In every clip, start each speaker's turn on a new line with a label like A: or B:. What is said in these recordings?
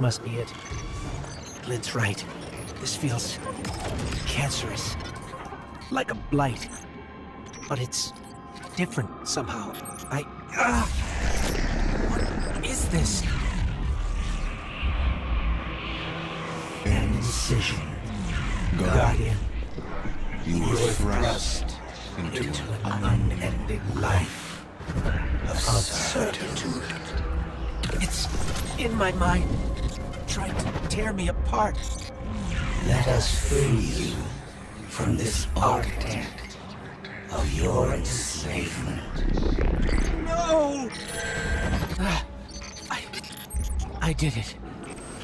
A: This must be it. Lynn's right. This feels cancerous. Like a blight. But it's different somehow. I. Ah! What is this?
B: An incision.
A: Guardian.
B: You were thrust into
A: Into
B: an
A: an
B: unending life of certitude.
A: It's in my mind. Trying to tear me apart.
B: Let us free you from this architect of your enslavement.
A: No! Ah, I. I did it.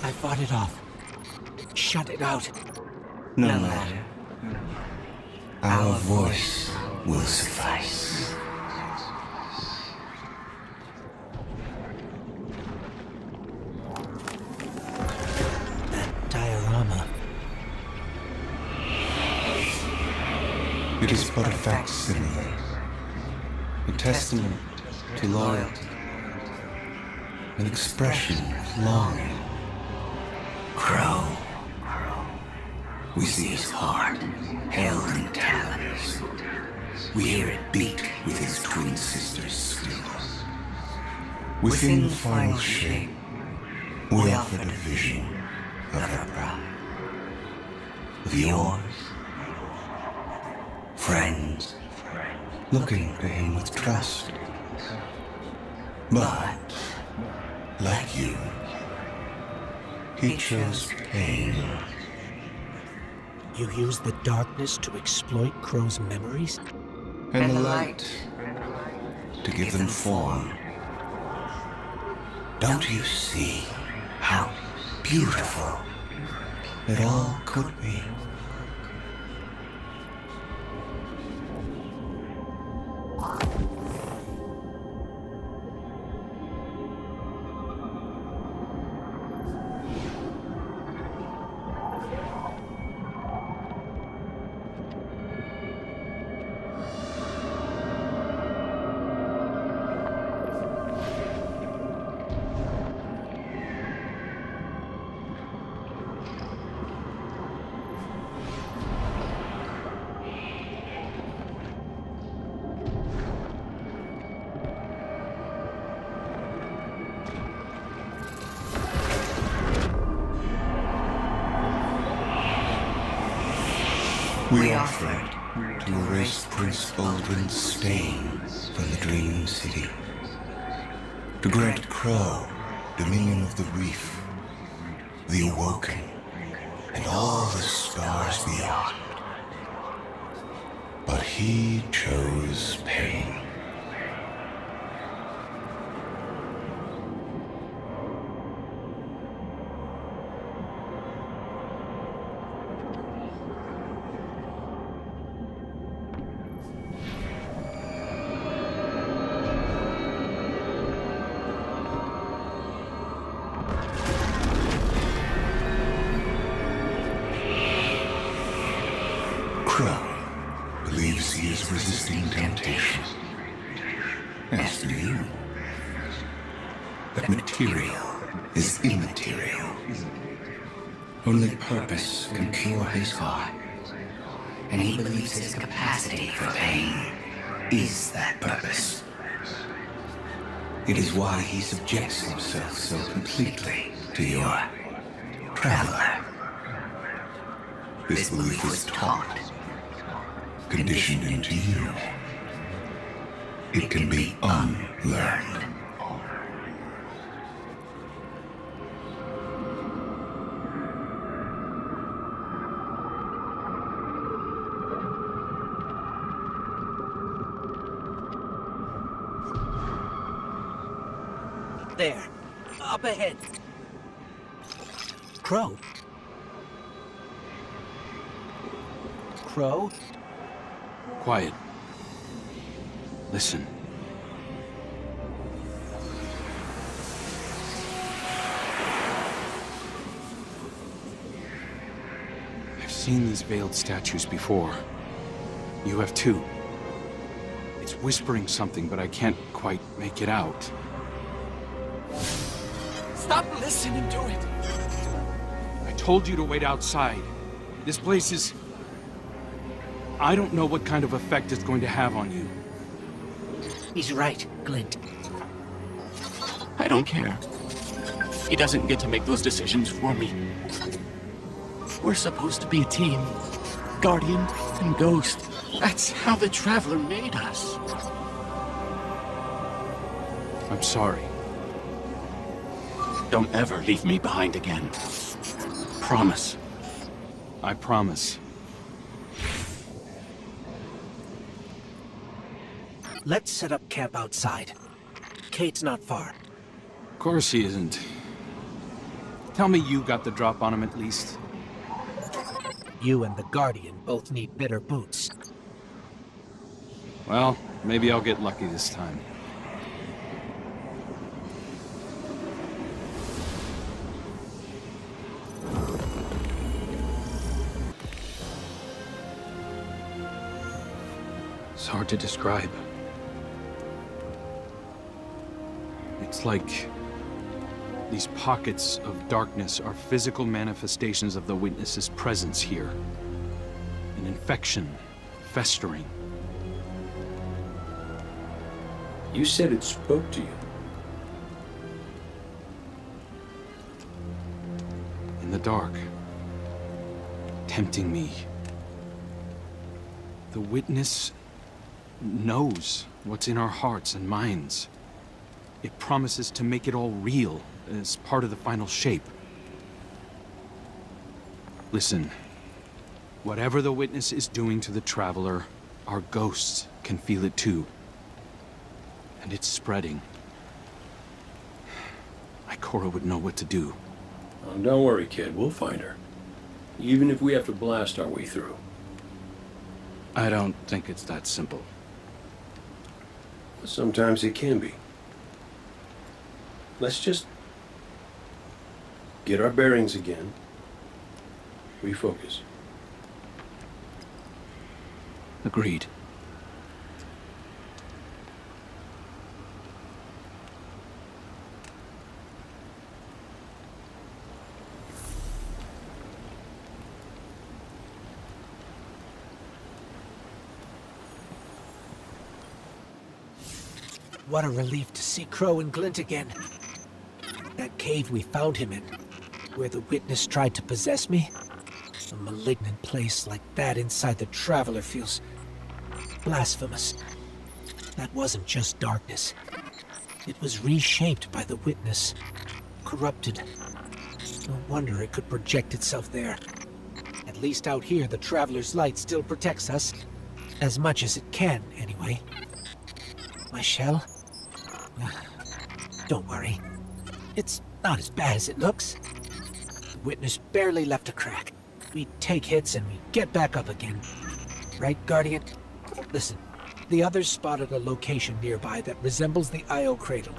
A: I fought it off. Shut it out.
B: No matter. Our voice will suffice. A testament to loyalty, an expression of longing. Crow. We see his heart held in talons. We hear it beat with his twin sister's screams. Within the final shape, we offered a vision of her bride. Of yours, friends, looking to him with trust. But, like you, he chose pain.
A: You use the darkness to exploit Crow's memories?
B: and the light to give them form. Don't you see how beautiful it all could be? We offered to erase Prince Uldren's stain from the Dream City. To grant Crow dominion of the reef, the Awoken, and all the stars beyond. But he chose pain. Crow believes he is resisting temptation. As do you. But material is immaterial. Only purpose can cure his heart. And he believes his capacity for pain is that purpose. It is why he subjects himself so completely to your traveler. This belief was taught, conditioned into you. it can be unlearned.
A: There. Up ahead. Crow. Crow?
C: Quiet. Listen. I've seen these veiled statues before. You have too. It's whispering something, but I can't quite make it out. Stop listening to it! I told you to wait outside. This place is... I don't know what kind of effect it's going to have on you.
A: He's right, Glint.
D: I don't care. He doesn't get to make those decisions for me. We're supposed to be a team. Guardian and Ghost. That's how the Traveler made us.
C: I'm sorry.
D: Don't ever leave me behind again. Promise.
C: I promise.
A: Let's set up camp outside. Cayde's not far.
C: Of course he isn't. Tell me you got the drop on him at least.
A: You and the Guardian both need better boots.
C: Well, maybe I'll get lucky this time. It's hard to describe. Like these pockets of darkness are physical manifestations of the Witness's presence here. An infection, festering.
E: You said it spoke to you.
C: in the dark, tempting me. The witness knows what's in our hearts and minds. It promises to make it all real as part of the final shape. Listen, whatever the witness is doing to the traveler, our ghosts can feel it too. And it's spreading. Ikora would know what to do.
E: Oh, don't worry, kid. We'll find her. Even if we have to blast our way through.
C: I don't think it's that simple.
E: Sometimes it can be. Let's just get our bearings again. Refocus.
C: Agreed.
A: What a relief to see Crow and Glint again. Cave we found him in, where the witness tried to possess me. A malignant place like that inside the Traveler feels blasphemous. That wasn't just darkness. It was reshaped by the witness, corrupted. No wonder it could project itself there. At least out here, the Traveler's light still protects us. As much as it can, anyway. My shell? Don't worry. It's not as bad as it looks. The witness barely left a crack. We take hits and we get back up again. Right, Guardian? Listen, the others spotted a location nearby that resembles the Io Cradle.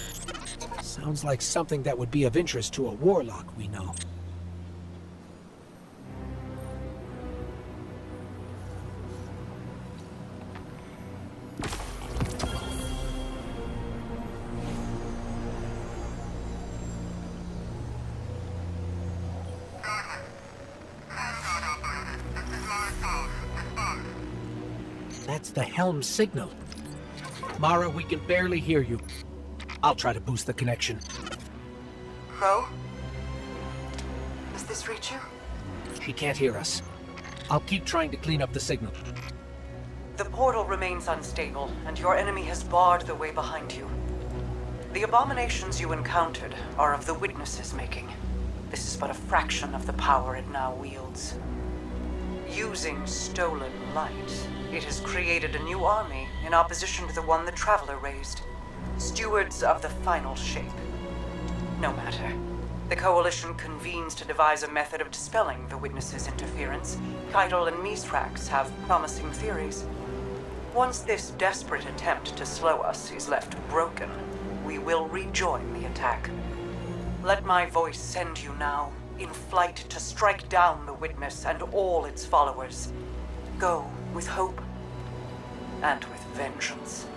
A: Sounds like something that would be of interest to a warlock we know. That's the helm signal. Mara, we can barely hear you. I'll try to boost the connection.
F: Crow? Does this reach you?
A: She can't hear us. I'll keep trying to clean up the signal.
F: The portal remains unstable, and your enemy has barred the way behind you. The abominations you encountered are of the Witness's making. This is but a fraction of the power it now wields. Using stolen light, it has created a new army in opposition to the one the Traveler raised. Stewards of the final shape. No matter. The Coalition convenes to devise a method of dispelling the Witness's interference. Caiatl and Mithrax have promising theories. Once this desperate attempt to slow us is left broken, we will rejoin the attack. Let my voice send you now, in flight to strike down the Witness and all its followers. Go with hope and with vengeance.